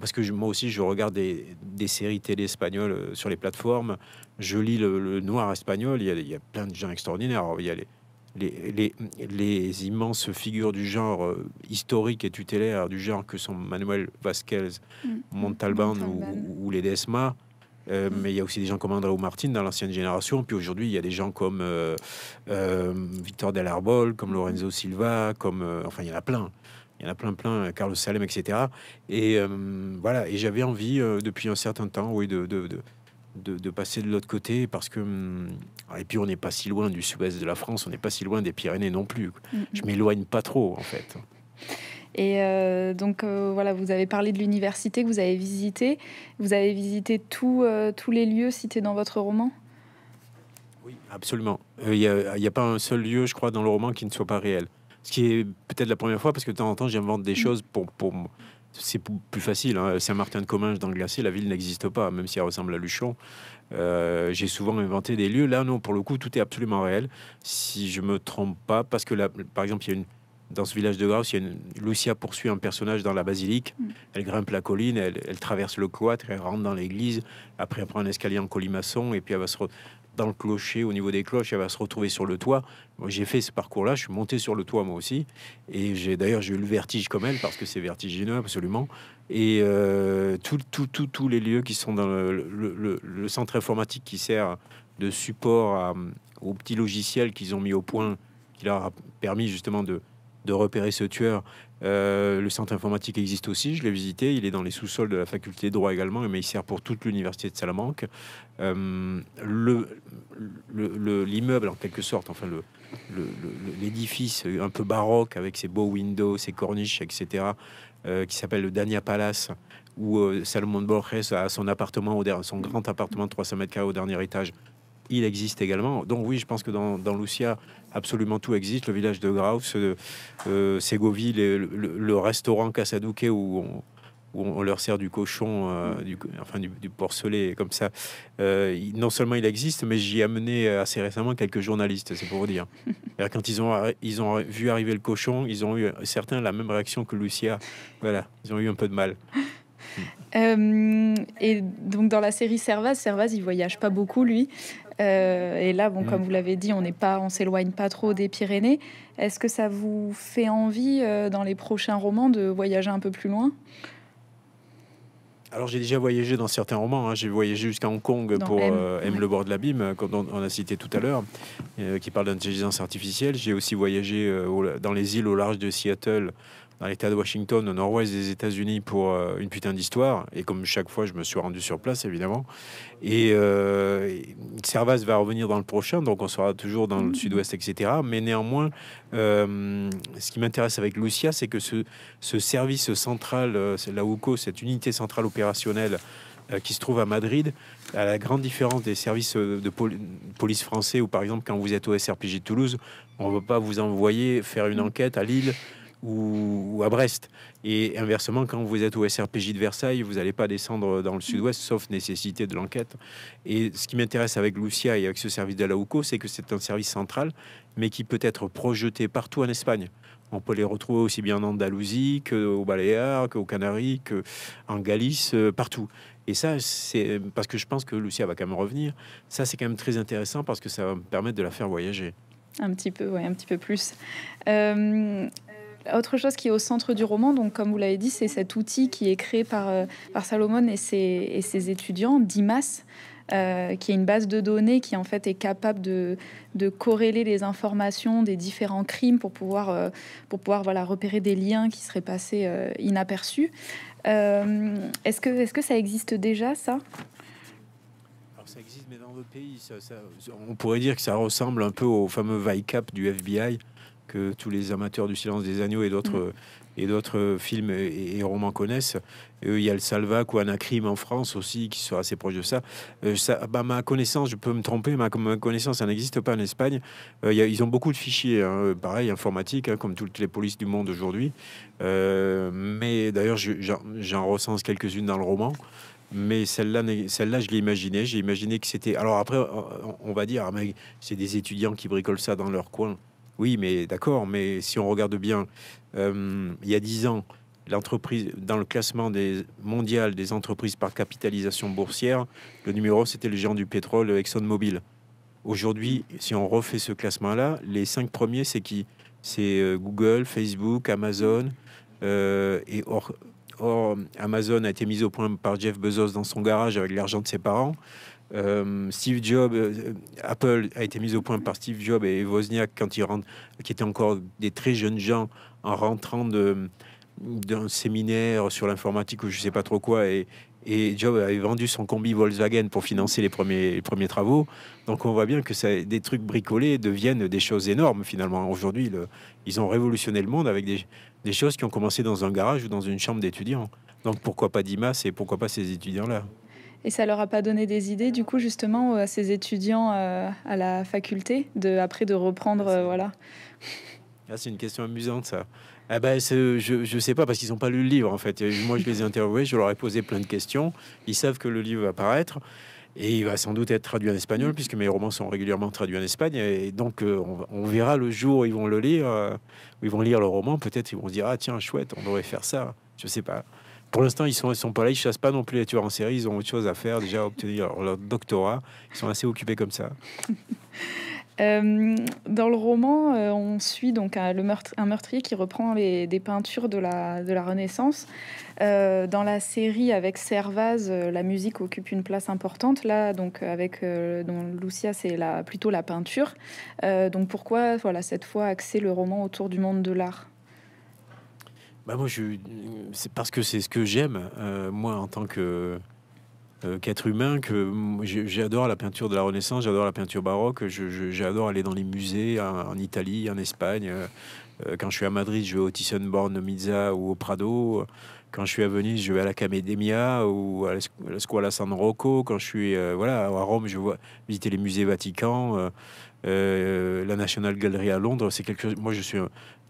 parce que moi aussi je regarde des, séries télé espagnoles euh, sur les plateformes. Je lis le, noir espagnol. Il y, a, plein de gens extraordinaires. il y a les, les, immenses figures du genre euh, historique et tutélaire du genre que sont Manuel Vasquez, mm. Montalban, Ou, les Desma. Euh, mm. Mais il y a aussi des gens comme André Martin dans l'ancienne génération. Puis aujourd'hui, il y a des gens comme euh, Victor Del Arbol, comme mm. Lorenzo Silva, comme enfin, il y en a plein. Il y en a plein, plein, Carlos Salem, etc. Et voilà. Et j'avais envie depuis un certain temps, oui, de, de, de, passer de l'autre côté parce que hum, et puis on n'est pas si loin du sud-ouest de la France, on n'est pas si loin des Pyrénées non plus. Mm, Je m'éloigne pas trop en fait. Et euh, donc euh, voilà, vous avez parlé de l'université que vous avez visité. Vous avez visité euh, tous les lieux cités dans votre roman? Oui, absolument. Il n'y a, a, pas un seul lieu, je crois, dans le roman qui ne soit pas réel. Ce qui est peut-être la première fois parce que de temps en temps j'invente des mm. choses pour, pour c'est plus facile. Hein. Saint-Martin-de-Comminges dans le glacier, la ville n'existe pas, même si elle ressemble à Luchon. Euh, j'ai souvent inventé des lieux. Là, non, pour le coup, tout est absolument réel. Si je me trompe pas, parce que là, par exemple, il y a une, dans ce village de Graus, il y a une, Lucia poursuit un personnage dans la basilique. Mm. Elle grimpe la colline, elle, elle, traverse le cloître, elle rentre dans l'église. Après, elle prend un escalier en colimaçon et puis elle va se dans le clocher, au niveau des cloches, elle va se retrouver sur le toit. Moi, j'ai fait ce parcours-là, je suis monté sur le toit moi aussi, et j'ai d'ailleurs j'ai eu le vertige comme elle parce que c'est vertigineux absolument. Et euh, tous les lieux qui sont dans le, centre informatique qui sert de support au petit logiciel qu'ils ont mis au point, qui leur a permis justement de, de repérer ce tueur. Euh, le centre informatique existe aussi, je l'ai visité, il est dans les sous-sols de la faculté de droit également, mais il sert pour toute l'université de Salamanque. Euh, l'immeuble, en quelque sorte, enfin l'édifice un peu baroque avec ses beaux windows, ses corniches, etc., euh, qui s'appelle le Dania Palace, où Salomon Borges a son appartement, son grand appartement de 300 mètres carrés au dernier étage, il existe également. Donc oui, je pense que dans Lucia, absolument tout existe. Le village de Graus, euh, euh Ségovie, le, restaurant Casadouquet où on, où on leur sert du cochon, euh, du, enfin du, porcelet comme ça. Euh, non seulement il existe, mais j'y ai amené assez récemment quelques journalistes, c'est pour vous dire. quand ils ont, ils ont vu arriver le cochon, ils ont eu certains la même réaction que Lucia. Voilà, ils ont eu un peu de mal. et donc dans la série Servaz, Servaz il voyage pas beaucoup lui. Euh, et là, bon, comme mm. vous l'avez dit, on n'est pas, on s'éloigne pas trop des Pyrénées. Est-ce que ça vous fait envie euh, dans les prochains romans de voyager un peu plus loin? Alors j'ai déjà voyagé dans certains romans. Hein. J'ai voyagé jusqu'à Hong Kong pour M, euh, le bord de l'abîme, comme on a cité tout à l'heure, qui parle d'intelligence artificielle. J'ai aussi voyagé dans les îles au large de Seattle dans l'État de Washington, au nord-ouest des États-Unis, pour euh, une putain d'histoire. Et comme chaque fois, je me suis rendu sur place, évidemment. Et euh, Servas va revenir dans le prochain, donc on sera toujours dans le mmh. sud-ouest, etc. Mais néanmoins, euh, ce qui m'intéresse avec Lucia, c'est que ce, ce, service central, la UCO, cette unité centrale opérationnelle qui se trouve à Madrid, à la grande différence des services de police français, où par exemple, quand vous êtes au SRPJ de Toulouse, on ne va pas vous envoyer faire une mmh. enquête à Lille ou, à Brest. Et inversement, quand vous êtes au SRPJ de Versailles, vous n'allez pas descendre dans le sud-ouest, sauf nécessité de l'enquête. Et ce qui m'intéresse avec Lucia et avec ce service de la UCO, c'est que c'est un service central, mais qui peut être projeté partout en Espagne. On peut les retrouver aussi bien en Andalousie qu'aux Baléares, qu'aux Canaries, qu'en Galice, euh, partout. Et ça, c'est parce que je pense que Lucia va quand même revenir. Ça, c'est quand même très intéressant parce que ça va me permettre de la faire voyager. Un petit peu, ouais, un petit peu plus. Euh, autre chose qui est au centre du roman, donc comme vous l'avez dit, c'est cet outil qui est créé par, euh, par Salomon et ses, et ses étudiants, DIMAS, euh, qui est une base de données qui en fait est capable de, de corréler les informations des différents crimes pour pouvoir, euh, pour pouvoir voilà, repérer des liens qui seraient passés inaperçus. est-ce, que, est-ce que ça existe déjà, ça? Ça existe, mais dans d'autres pays, on pourrait dire que ça ressemble un peu au fameux VICAP du FBI que tous les amateurs du silence des agneaux et d'autres mm. et d'autres films et, romans connaissent. il y a le Salvac ou Anacrim en France aussi qui sont assez proches de ça. ça bah, ma connaissance, je peux me tromper, ma, ma connaissance, ça n'existe pas en Espagne. ils ont beaucoup de fichiers, hein, pareil, informatiques, hein, comme toutes les polices du monde aujourd'hui. mais d'ailleurs, j'en recense quelques-unes dans le roman. Mais celle-là, celle-là, je l'ai imaginé. J'ai imaginé que c'était. Alors après, on va dire, ah, c'est des étudiants qui bricolent ça dans leur coin. Oui, mais d'accord. Mais si on regarde bien, euh, il y a dix ans, l'entreprise dans le classement mondial des entreprises par capitalisation boursière, le numéro c'était le géant du pétrole ExxonMobil. Aujourd'hui, si on refait ce classement-là, les cinq premiers, c'est qui? C'est euh, Google, Facebook, Amazon euh, et or, Or, Amazon a été mise au point par Jeff Bezos dans son garage avec l'argent de ses parents. Euh, Steve Jobs, euh, Apple a été mise au point par Steve Jobs et Wozniak quand ils qui étaient encore des très jeunes gens en rentrant d'un séminaire sur l'informatique ou je sais pas trop quoi et, et Jobs avait vendu son combi Volkswagen pour financer les premiers, travaux. Donc on voit bien que des trucs bricolés deviennent des choses énormes finalement. Aujourd'hui, ils ont révolutionné le monde avec des, des choses qui ont commencé dans un garage ou dans une chambre d'étudiants. Donc pourquoi pas Dimas et pourquoi pas ces étudiants-là? Et ça leur a pas donné des idées, du coup, justement, à ces étudiants euh, à la faculté, de, après de reprendre, euh, voilà. Ah, c'est une question amusante, ça. Ah ben, je ne sais pas, parce qu'ils n'ont pas lu le livre, en fait. Moi, je les ai interviewés, je leur ai posé plein de questions. Ils savent que le livre va paraître. Et il va sans doute être traduit en espagnol, puisque mes romans sont régulièrement traduits en Espagne. Et donc, euh, on, verra le jour où ils vont le lire, euh, où ils vont lire le roman. Peut-être ils vont se dire Ah, tiens, chouette, on devrait faire ça. Je sais pas. Pour l'instant, ils sont, sont pas là, ils chassent pas non plus les tueurs en série. Ils ont autre chose à faire, déjà obtenir leur doctorat. Ils sont assez occupés comme ça. Euh, dans le roman, euh, on suit donc un, meurtrier qui reprend des peintures de la, Renaissance. Euh, dans la série avec Servaz, la musique occupe une place importante. Là, donc avec Lucia, c'est plutôt la peinture. donc pourquoi, cette fois axer le roman autour du monde de l'art? Bah moi, je, c'est parce que c'est ce que j'aime, moi, en tant que euh, qu'être humain, que j'adore la peinture de la Renaissance, j'adore la peinture baroque, j'adore aller dans les musées en, Italie, en Espagne. Euh, euh, quand je suis à Madrid, je vais au Thyssen-Born Mizza ou au Prado. Quand je suis à Venise, je vais à l'Accademia ou à la Scuola San Rocco. Quand je suis voilà, à Rome, je vais visiter les musées Vatican. la National Gallery à Londres, c'est quelque chose. Moi, je suis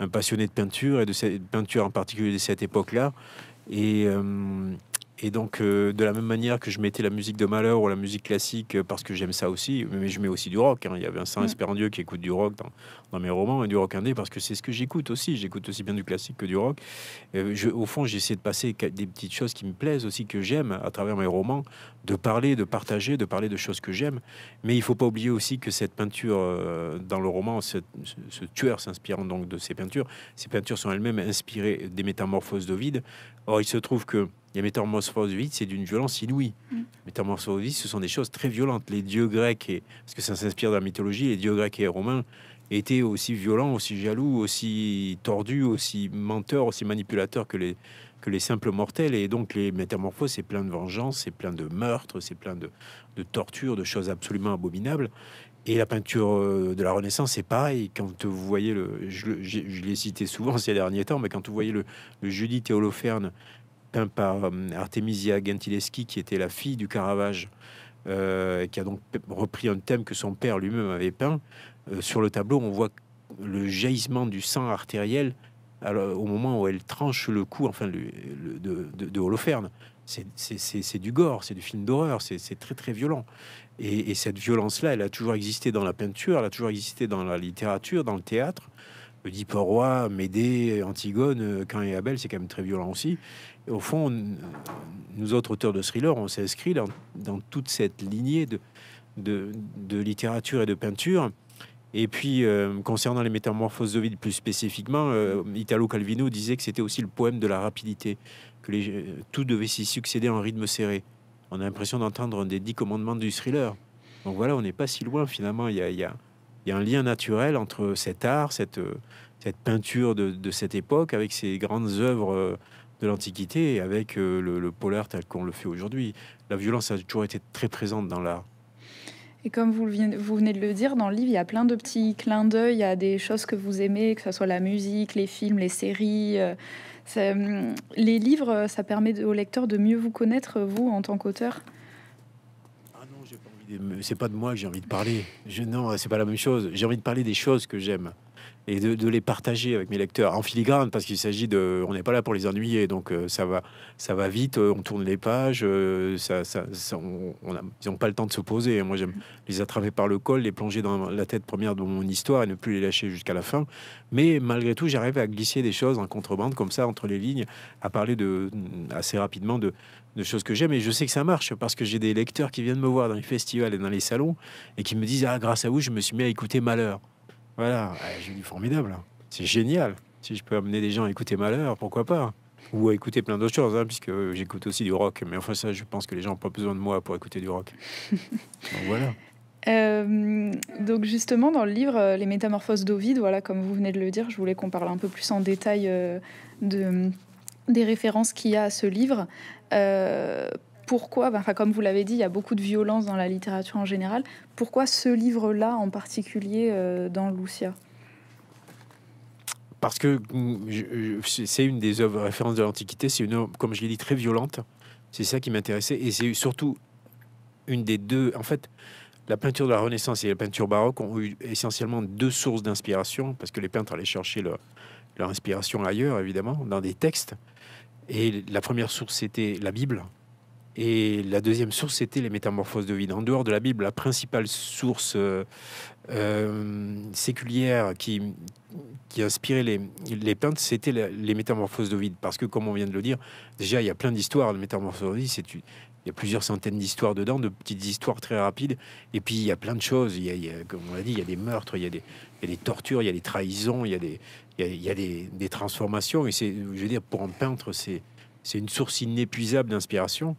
un, passionné de peinture et de cette peinture en particulier de cette époque-là. Et, et donc, euh, de la même manière que je mettais la musique de Malheur ou la musique classique euh, parce que j'aime ça aussi, mais je mets aussi du rock. Hein. Il y avait un Saint mm. Espérandieu qui écoute du rock dans, dans, mes romans et du rock indé parce que c'est ce que j'écoute aussi. J'écoute aussi bien du classique que du rock. Euh, je, au fond, j'essaie de passer des petites choses qui me plaisent aussi, que j'aime à travers mes romans, de parler, de partager, de parler de choses que j'aime. Mais il faut pas oublier aussi que cette peinture dans le roman, ce, ce tueur s'inspirant donc de ces peintures, ces peintures sont elles-mêmes inspirées des métamorphoses d'Ovide. Or, il se trouve que les métamorphoses vide, c'est d'une violence inouïe. Mm. Métamorphoses vide, ce sont des choses très violentes. Les dieux grecs, et, parce que ça s'inspire de la mythologie, les dieux grecs et romains étaient aussi violents, aussi jaloux, aussi tordus, aussi menteurs, aussi manipulateurs que les, que les simples mortels. Et donc les métamorphoses, c'est plein de vengeance, c'est plein de meurtres, c'est plein de, de tortures, de choses absolument abominables. Et la peinture euh, de la Renaissance, c'est pareil. Quand vous voyez le, je, l'ai cité souvent ces derniers temps, mais quand vous voyez le, le Judith et Holoferne peint par euh, Artemisia Gentileschi, qui était la fille du Caravage, euh, qui a donc repris un thème que son père lui-même avait peint. Sur le tableau, on voit le jaillissement du sang artériel alors, au moment où elle tranche le cou, enfin, le, de, de, Holoferne. C'est du gore, c'est du film d'horreur, c'est très très violent. Et, et cette violence-là, elle a toujours existé dans la peinture, elle a toujours existé dans la littérature, dans le théâtre. Oedipe roi, Médée, Antigone, Cain et Abel, c'est quand même très violent aussi au fond, nous autres auteurs de thrillers, on s'est inscrit dans, toute cette lignée de, de, littérature et de peinture. Et puis, euh, concernant les métamorphoses d'Ovide plus spécifiquement, euh, Italo Calvino disait que c'était aussi le poème de la rapidité, que les, tout devait s'y succéder en rythme serré. On a l'impression d'entendre un des dix commandements du thriller. Donc voilà, on n'est pas si loin finalement. Il y a, un lien naturel entre cet art, cette, peinture de, de cette époque, avec ces grandes œuvres de l'Antiquité avec euh, le, le, polar tel qu'on le fait aujourd'hui. La violence a toujours été très présente dans l'art. Et comme vous, venez de le dire, dans le livre, il y a plein de petits clins d'œil, a des choses que vous aimez, que ce soit la musique, les films, les séries. Hum, les livres, ça permet au lecteur de mieux vous connaître, vous, en tant qu'auteur? Ah non, c'est pas de moi que j'ai envie de parler. Je, non, c'est pas la même chose. J'ai envie de parler des choses que j'aime et de, les partager avec mes lecteurs en filigrane parce qu'il s'agit de on n'est pas là pour les ennuyer donc euh, ça va ça va vite euh, on tourne les pages euh, ils n'ont pas le temps de se poser. Moi j'aime les attraper par le col les plonger dans la tête première de mon histoire et ne plus les lâcher jusqu'à la fin. Mais malgré tout j'arrive à glisser des choses en contrebande comme ça entre les lignes à parler de assez rapidement de, de choses que j'aime. Et je sais que ça marche parce que j'ai des lecteurs qui viennent me voir dans les festivals et dans les salons et qui me disent ah grâce à vous je me suis mis à écouter Malheur voilà, j'ai dit formidable. Hein. C'est génial. Si je peux amener des gens à écouter Malheur, pourquoi pas Ou à écouter plein d'autres choses, hein, puisque j'écoute aussi du rock. Mais enfin, ça, je pense que les gens n'ont pas besoin de moi pour écouter du rock. donc voilà. Euh, donc justement, dans le livre euh, Les Métamorphoses d'Ovide, voilà, comme vous venez de le dire, je voulais qu'on parle un peu plus en détail euh, de, des références qu'il y a à ce livre pourquoi, enfin, comme vous l'avez dit, il y a beaucoup de violence dans la littérature en général. Pourquoi ce livre-là en particulier euh, dans Lucia? Parce que mm, c'est une des œuvres références de l'Antiquité. C'est une œuvre, comme je l'ai dit, très violente. C'est ça qui m'intéressait. Et c'est surtout une des deux. En fait, la peinture de la Renaissance et la peinture baroque ont eu essentiellement deux sources d'inspiration, parce que les peintres allaient chercher leur, leur inspiration ailleurs, évidemment, dans des textes. Et la première source, c'était la Bible, et la deuxième source, c'était les métamorphoses de vide. En dehors de la Bible, la principale source euh, euh, séculière qui, qui inspirait les, les peintres, c'était les métamorphoses de vide. Parce que, comme on vient de le dire, déjà, il y a plein d'histoires de métamorphoses de vide. il y a plusieurs centaines d'histoires dedans, de petites histoires très rapides. Et puis, il y a plein de choses. Il y a, comme on l'a dit, il y a des meurtres, il y a des, il y a des tortures, il y a des trahisons, il y a des, il y a, des, des transformations. Et c'est, je veux dire, pour un peintre, c'est c'est une source inépuisable d'inspiration.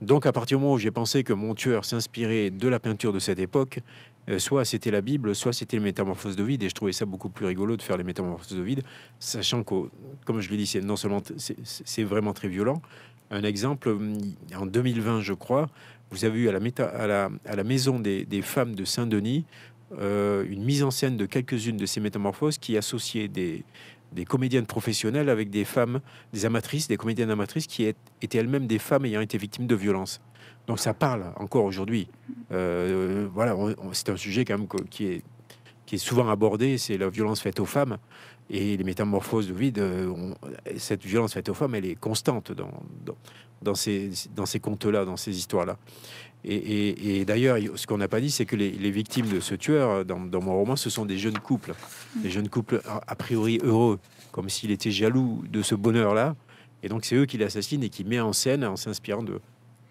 Donc à partir du moment où j'ai pensé que mon tueur s'inspirait de la peinture de cette époque, euh, soit c'était la Bible, soit c'était les métamorphoses de vide, et je trouvais ça beaucoup plus rigolo de faire les métamorphoses de vide, sachant que, comme je l'ai dit, c'est non seulement c'est vraiment très violent. Un exemple, en 2020, je crois, vous avez eu à la, méta, à la maison des, femmes de Saint-Denis euh, une mise en scène de quelques-unes de ces métamorphoses qui associaient des, des comédiennes professionnelles avec des femmes, des amatrices, des comédiennes amatrices qui étaient elles-mêmes des femmes ayant été victimes de violences. Donc ça parle encore aujourd'hui. Euh, voilà, c'est un sujet quand même qui est, qui est souvent abordé, c'est la violence faite aux femmes et les métamorphoses de vide. Euh, cette violence faite aux femmes, elle est constante dans, dans, ces, dans ces contes-là, dans ces histoires-là. Et, d'ailleurs, ce qu'on n'a pas dit, c'est que les, victimes de ce tueur, dans, mon roman, ce sont des jeunes couples, des jeunes couples a, priori heureux, comme s'il était jaloux de ce bonheur-là. Et donc, c'est eux qui l'assassinent et qui met en scène en s'inspirant de,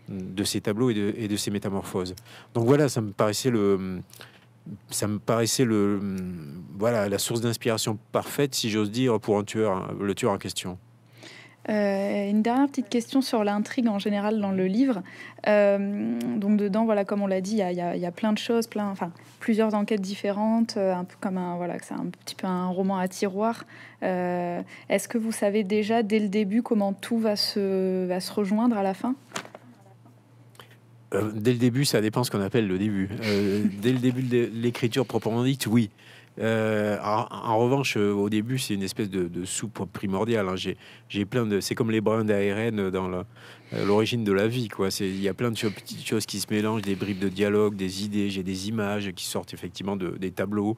de ces tableaux et de, et de ces métamorphoses. Donc voilà, ça me paraissait le, ça me paraissait le, voilà, la source d'inspiration parfaite, si j'ose dire, pour un tueur, le tueur en question. Euh, une dernière petite question sur l'intrigue en général dans le livre. Euh, donc dedans, voilà, comme on l'a dit, il y, a plein de choses, plein, enfin plusieurs enquêtes différentes, euh, un peu comme un voilà, c'est un petit peu un roman à tiroir. Est-ce que vous savez déjà dès le début comment tout va se va se rejoindre à la fin? Dès le début, ça dépend ce qu'on appelle le début. dès le début de l'écriture proprement dite, oui. Euh, en, revanche, euh, au début, c'est une espèce de, soupe primordiale. Hein. J'ai plein de. C'est comme les brins d'ARN dans euh, l'origine de la vie. Quoi. Il y a plein de petites choses qui se mélangent, des bribes de dialogue, des idées. J'ai des images qui sortent effectivement de, des tableaux.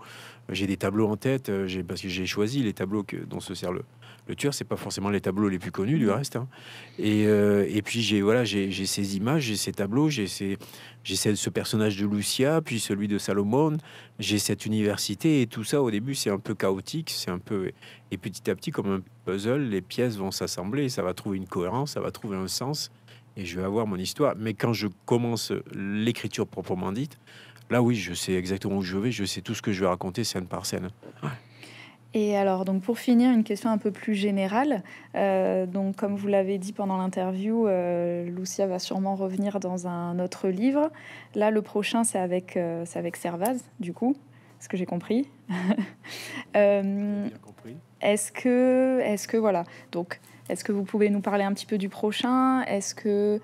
J'ai des tableaux en tête parce que j'ai choisi les tableaux que, dont se sert le, le tueur, c'est pas forcément les tableaux les plus connus du reste. Hein. Et, euh, et, puis j'ai voilà, j'ai ces images, j'ai ces tableaux, j'ai ce personnage de Lucia, puis celui de Salomon, j'ai cette université et tout ça. Au début, c'est un peu chaotique, c'est un peu et petit à petit, comme un puzzle, les pièces vont s'assembler, ça va trouver une cohérence, ça va trouver un sens, et je vais avoir mon histoire. Mais quand je commence l'écriture proprement dite, là oui, je sais exactement où je vais, je sais tout ce que je vais raconter scène par scène. Et alors, donc pour finir, une question un peu plus générale. Euh, donc, comme vous l'avez dit pendant l'interview, euh, Lucia va sûrement revenir dans un autre livre. Là, le prochain, c'est avec, euh, c'est avec Servaz, du coup, ce que j'ai compris. est-ce que, voilà, donc est-ce que vous pouvez nous parler un petit peu du prochain? Est-ce que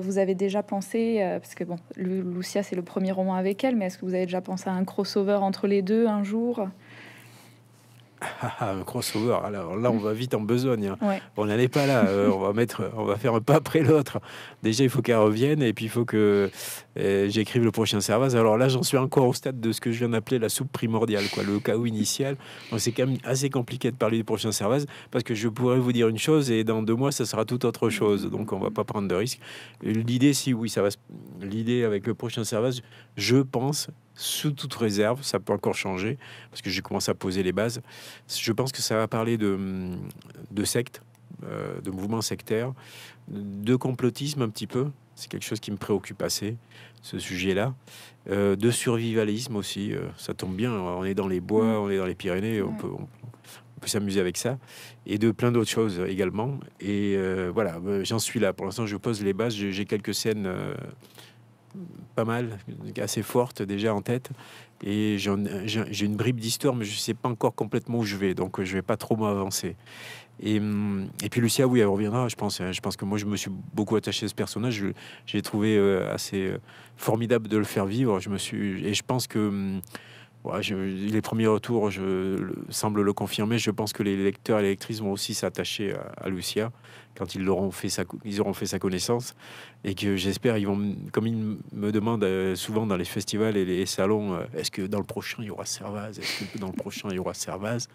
vous avez déjà pensé, parce que bon, Lucia c'est le premier roman avec elle, mais est-ce que vous avez déjà pensé à un crossover entre les deux un jour? Un crossover. Alors là, on va vite en besogne. Hein. On n'en est pas là. Euh, on va mettre, on va faire un pas après l'autre. Déjà, il faut qu'elle revienne et puis il faut que euh, j'écrive le prochain service. Alors là, j'en suis encore au stade de ce que je viens d'appeler la soupe primordiale, quoi, le chaos initial. C'est quand même assez compliqué de parler du prochain service parce que je pourrais vous dire une chose et dans deux mois, ça sera tout autre chose. Donc, on va pas prendre de risque. L'idée, si oui, ça va. L'idée avec le prochain service, je pense, sous toute réserve, ça peut encore changer, parce que j'ai commencé à poser les bases. Je pense que ça va parler de, de sectes, euh, de mouvements sectaires, de complotisme un petit peu. C'est quelque chose qui me préoccupe assez, ce sujet-là. Euh, de survivalisme aussi, euh, ça tombe bien. On est dans les bois, mm. on est dans les Pyrénées, on peut, on, peut s'amuser avec ça. Et de plein d'autres choses également. Et voilà, j'en suis là. Pour l'instant, je pose les bases. J'ai quelques scènes pas mal, assez forte déjà en tête. Et j'ai une bribe d'histoire, mais je ne sais pas encore complètement où je vais, donc je ne vais pas trop m'avancer. Et, et, puis Lucia, oui, elle reviendra. Je pense, je pense que moi, je me suis beaucoup attaché à ce personnage. J'ai trouvé euh, assez euh, formidable de le faire vivre. Je me suis, et je pense que les premiers retours semblent le confirmer. Je pense que les lecteurs et les lectrices vont aussi s'attacher à, Lucia quand ils, auront fait sa, ils auront fait sa connaissance. Et que j'espère, ils vont, comme ils me demandent euh, souvent dans les festivals et les salons, euh, est-ce que dans le prochain il y aura Servaz? Est-ce que dans le prochain il y aura Servaz?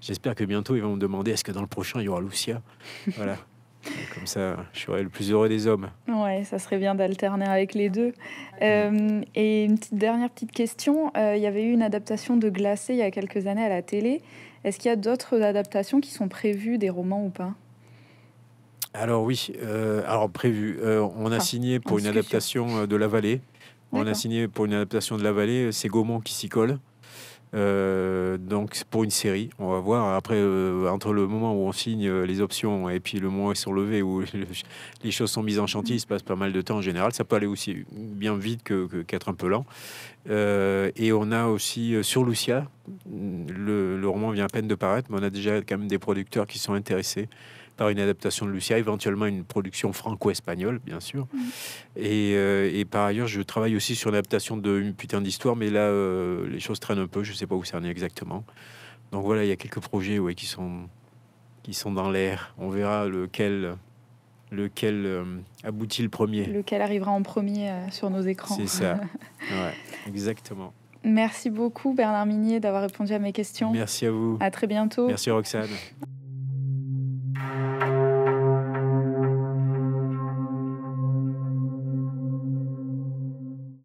J'espère que bientôt ils vont me demander est-ce que dans le prochain il y aura Lucia? Voilà. Comme ça, je serai le plus heureux des hommes. Ouais, ça serait bien d'alterner avec les deux. Euh, et une petite dernière petite question. Euh, il y avait eu une adaptation de Glacé il y a quelques années à la télé. Est-ce qu'il y a d'autres adaptations qui sont prévues des romans ou pas? Alors oui, euh, alors prévu. on a signé pour une adaptation de La Vallée. On a signé pour une adaptation de La Vallée. C'est Gaumont qui s'y colle. Euh, donc pour une série, on va voir. Après, euh, entre le moment où on signe euh, les options et puis le moment où ils sont levés, où les choses sont mises en chantier, il se passe pas mal de temps en général. Ça peut aller aussi bien vite que qu'être un peu lent. et on a aussi sur Lucia, le, le, roman vient à peine de paraître, mais on a déjà quand même des producteurs qui sont intéressés par une adaptation de Lucia, éventuellement une production franco-espagnole, bien sûr. Mm. Euh, et, par ailleurs, je travaille aussi sur l'adaptation de Une putain d'histoire, mais là, euh, les choses traînent un peu, je ne sais pas où ça en est exactement. Donc voilà, il y a quelques projets ouais, qui, sont, qui sont dans l'air. On verra lequel, lequel euh, aboutit le premier. Lequel arrivera en premier sur nos écrans. C'est ça, ouais, exactement. Merci beaucoup Bernard Minier d'avoir répondu à mes questions. Merci à vous. À très bientôt. Merci Roxane.